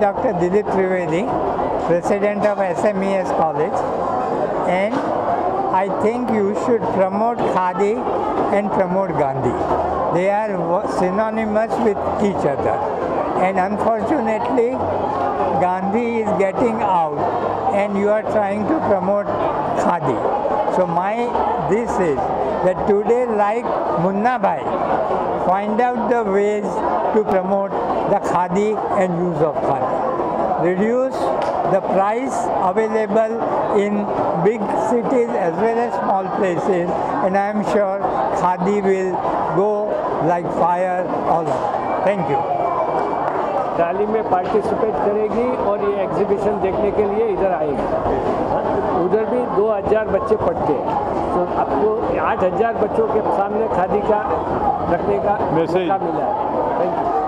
Dr. Didit Trivedi, president of SMES College, and I think you should promote Khadi and promote Gandhi. They are synonymous with each other. And unfortunately, Gandhi is getting out and you are trying to promote Khadi. So my, this is that today like Munna Bhai, find out the ways to promote rally में participate करेगी और ये exhibition देखने के लिए इधर आएगी। उधर भी 2000 बच्चे पढ़ते हैं। तो आपको 8000 बच्चों के सामने खादी का रखने का Message. मिला है। थैंक यू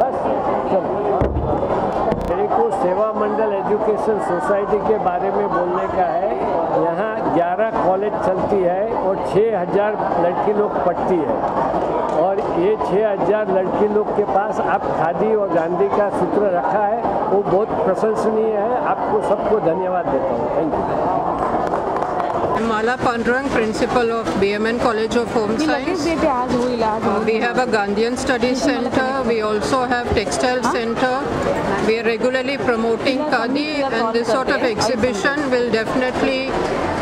बस चलो मेरे को सेवा मंडल एजुकेशन सोसाइटी के बारे में बोलने का है। यहाँ 11 कॉलेज चलती है और 6000 लड़की लोग पढ़ती है। और ये 6000 लड़की लोग के पास आप खादी और गांधी का सूत्र रखा है, वो बहुत प्रशंसनीय है। आपको सबको धन्यवाद देता हूँ। Thank you. Mala Pandurang, principal of BMN College of Home Science. Uh, We have a Gandhian Studies Center. We also have Textile Center. We are regularly promoting Khadi and this sort of exhibition will definitely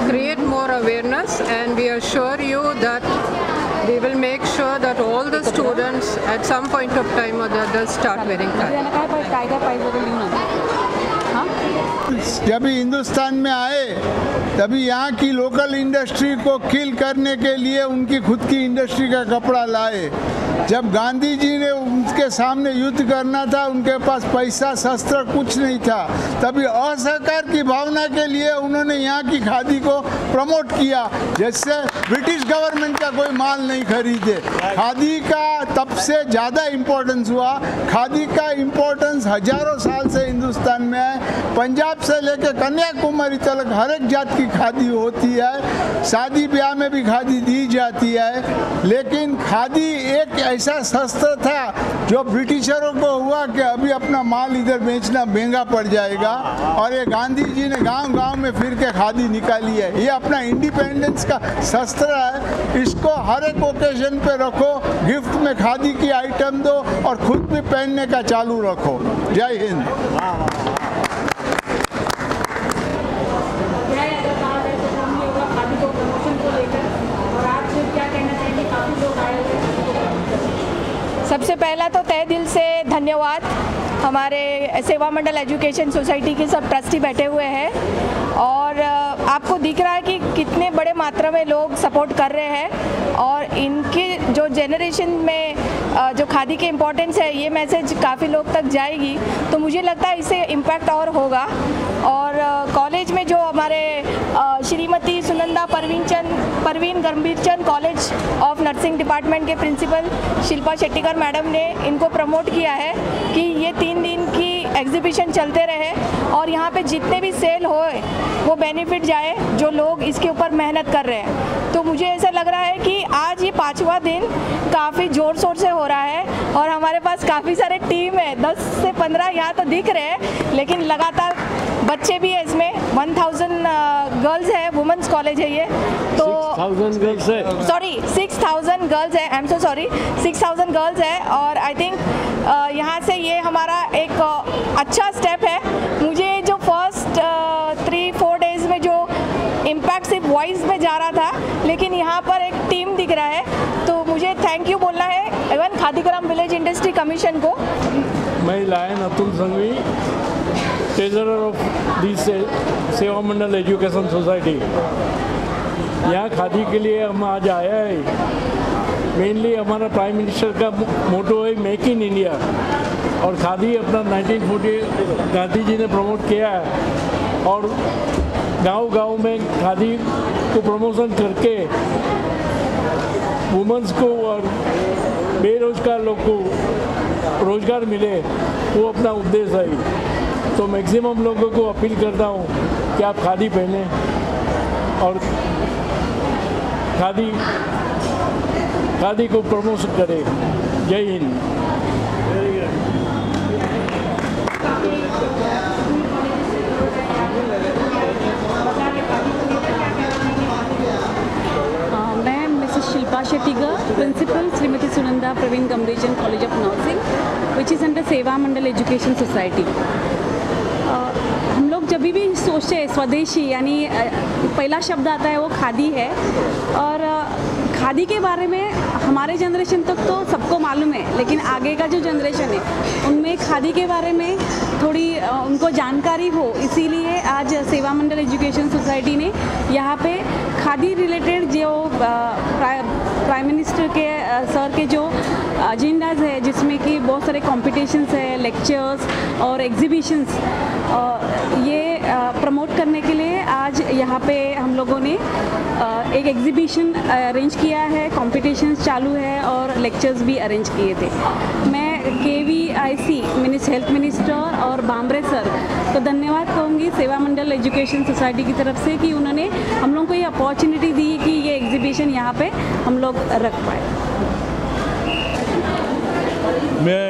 create more awareness and we assure you that we will make sure that all the students at some point of time or the others start wearing Khadi. जब हिंदुस्तान में आए तभी यहाँ की local industry को किल करने के लिए उनकी खुद की इंडस्ट्री का कपड़ा लाए। जब गांधी जी ने उनके सामने युद्ध करना था, उनके पास पैसा, शस्त्र कुछ नहीं था, तभी असहकार की भावना के लिए उन्होंने यहाँ की खादी को प्रमोट किया, जिससे ब्रिटिश गवर्नमेंट का कोई माल नहीं खरीदे। खादी का तब से ज़्यादा इम्पोर्टेंस हुआ। खादी का इम्पोर्टेंस हज़ारों साल से हिंदुस्तान में है। पंजाब से लेकर कन्याकुमारी तक हर एक जात की खादी होती है। शादी ब्याह में भी खादी दी जाती है। लेकिन खादी एक ऐसा शस्त्र था जो ब्रिटिशरों को हुआ कि अभी अपना माल इधर बेचना महँगा पड़ जाएगा और ये गांधी जी ने गाँव गाँव में फिर के खादी निकाली है। ये अपना इंडिपेंडेंस का शस्त्र है। इसको हर एक ओकेजन पे रखो गिफ्ट में खादी की आइटम दो और खुद भी पहनने का चालू रखो। जय हिंद क्या है अगर कहा जाए तो हम ये होगा खादी को प्रमोशन को लेकर और आप फिर क्या कहना चाहेंगे काफ़ी लोग आए हुए हैं खादी को promote करने। सबसे पहला तो तय दिल से धन्यवाद। हमारे सेवा मंडल एजुकेशन सोसाइटी के सब ट्रस्टी बैठे हुए हैं और आपको दिख रहा है कि कितने बड़े मात्रा में लोग सपोर्ट कर रहे हैं और इनके जो जेनरेशन में जो खादी के इम्पोर्टेंस है, ये मैसेज काफ़ी लोग तक जाएगी। तो मुझे लगता है इससे इम्पैक्ट और होगा। और कॉलेज में जो हमारे श्रीमती Sunanda Parveen Chand Parveen Gambhir Chand college of nursing department के प्रिंसिपल शिल्पा शेट्टीकर मैडम ने इनको प्रमोट किया है कि ये तीन दिन की एग्जीबिशन चलते रहे और यहाँ पे जितने भी सेल होए, वो बेनिफिट जाए जो लोग इसके ऊपर मेहनत कर रहे हैं। तो मुझे ऐसा लग रहा है कि आज ये पाँचवा दिन काफ़ी ज़ोर शोर से हो रहा है और हमारे पास काफ़ी सारे टीम है। दस से पंद्रह यहाँ तो दिख रहे हैं, लेकिन लगातार बच्चे भी है इसमें। वन थाउज़ेंड गर्ल्स है वुमेंस कॉलेज है ये। तो गर्ल्स है। सॉरी सिक्स थाउज़ेंड गर्ल्स है I am so sorry six thousand girls है और आई थिंक यहाँ से ये हमारा एक अ, अच्छा स्टेप है। मुझे जो फ़र्स्ट थ्री फोर डेज़ में जो इम्पैक्ट सिर्फ़ वॉइस में जा रहा था लेकिन यहाँ पर एक टीम दिख रहा है। तो मुझे थैंक यू बोलना है इवन खादीग्राम विलेज इंडस्ट्री कमीशन को। मैं lion Atul Sanghvi. Treasurer of the से, सेवा मंडल एजुकेशन सोसाइटी यहाँ खादी के लिए हम आज आया है। मेनली हमारा प्राइम मिनिस्टर का मोटो है मेक इन इंडिया और खादी अपना 1940 गांधी जी ने प्रमोट किया है। और गांव-गांव में खादी को प्रमोशन करके वुमेंस को और बेरोजगार लोग को रोज़गार मिले वो अपना उद्देश्य है। तो मैक्सिमम लोगों को अपील करता हूँ कि आप खादी पहने और खादी खादी को प्रमोशन करें जय Hind Shilpa Shettigar, Principal, Srimati Sunanda, Praveen Gamrejan College of Nursing, which is under Seva Mandal Education Society. जब भी सोचे स्वदेशी, यानी पहला शब्द आता है वो खादी है। और खादी के बारे में हमारे जनरेशन तक तो सबको मालूम है, लेकिन आगे का जो जनरेशन है, उनमें खादी के बारे में थोड़ी उनको जानकारी हो। इसीलिए आज सेवा मंडल एजुकेशन सोसाइटी ने यहाँ पे खादी रिलेटेड जो प्राइम मिनिस्टर के सर के जो एजेंडाज है, जिसमें कि बहुत सारे कॉम्पिटिशन्स है लेक्चर्स और एग्जीबिशंस ये प्रमोट करने के लिए आज यहाँ पे हम लोगों ने एक एग्जीबिशन अरेंज किया है कॉम्पिटिशन्स चालू है और लेक्चर्स भी अरेंज किए थे। मैं के वी आई सी मिनिस हेल्थ मिनिस्टर और बाम्बरे सर को धन्यवाद कहूँगी सेवा मंडल एजुकेशन सोसाइटी की तरफ़ से कि उन्होंने हम लोगों को ये अपॉर्चुनिटी दी कि ये एग्जीबिशन यहाँ पे हम लोग रख पाए। मैं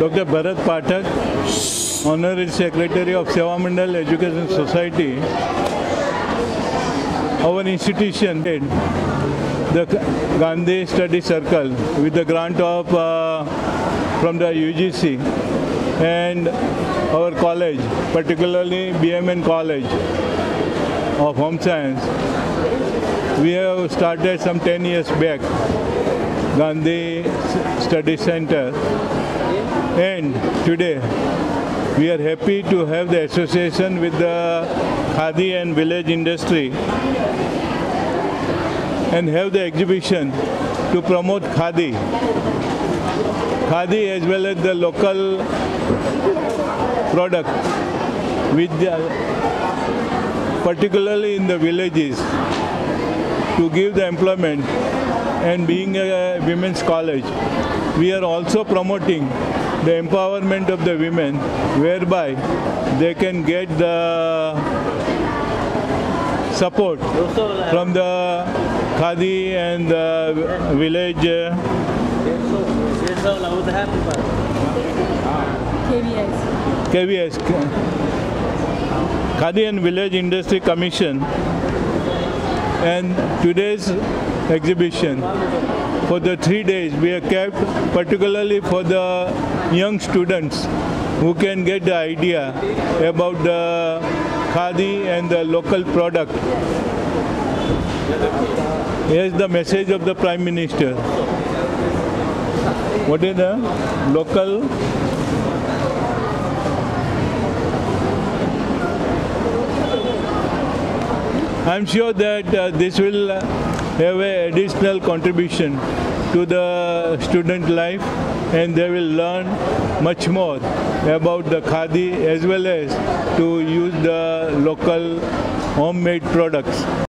doctor Bharat Pathak honorary secretary of Seva Mandal education society our institution did the Gandhi Study Circle with the grant of uh, from the UGC and our college, particularly BMN College of Home Science. We have started some 10 years back Gandhi Study Center and today we are happy to have the association with the Khadi and village industry and have the exhibition to promote Khadi. Khadi as well as the local product with the, particularly in the villages to give the employment. And being a women's college we are also promoting the empowerment of the women whereby they can get the support from the khadi and the village. Uh, KVS, Khadi and Village Industry Commission and today's exhibition. For the three days we have kept particularly for the young students who can get the idea about the khadi and the local product. Here's the message of the prime minister. What is the local I'm sure that uh, this will uh, have an additional contribution to the student life and they will learn much more about the khadi as well as to use the local homemade products.